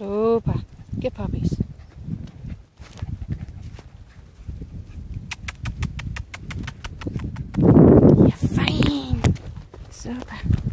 Super. Get puppies. You're fine. Super.